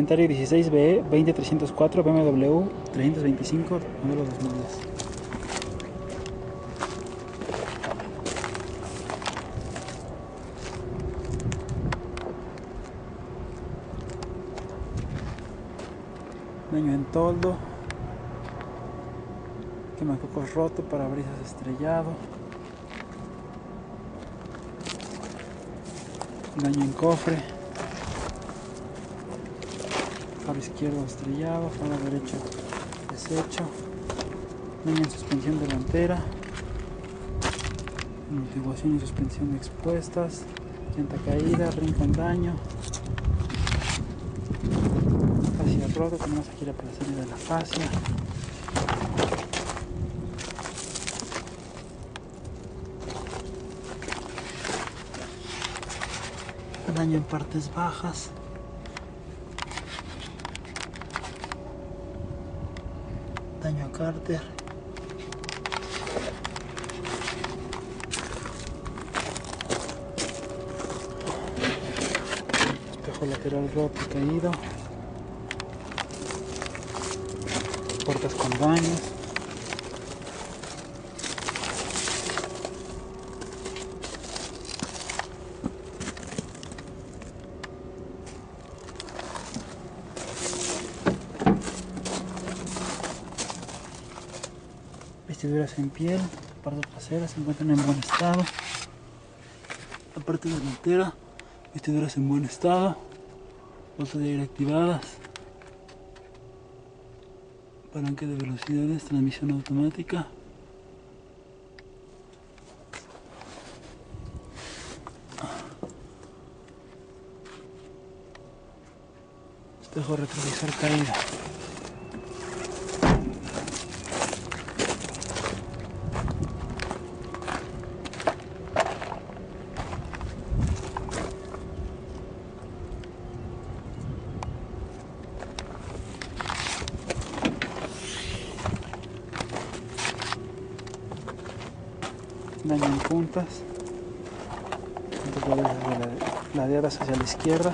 Inventario 16BE 20304 BMW 325 modelo 2010. Daño en toldo. Quemacocos roto, parabrisas estrellado. Daño en cofre. Faro izquierdo estrellado, faro derecho deshecho. Daño en suspensión delantera. Amortiguación y suspensión expuestas. Llanta caída, rin con daño. Fascia roto, tenemos aquí la salida de la fascia. Daño en partes bajas. Daño a cárter. Espejo lateral roto caído. Puertas con daños. Vestiduras en piel, la parte trasera se encuentran en buen estado. La parte delantera, vestiduras en buen estado, bolsas de aire activadas, palanca de velocidades, transmisión automática. Espejo retrovisor caído. daño en puntas, puntas ladeadas hacia la izquierda.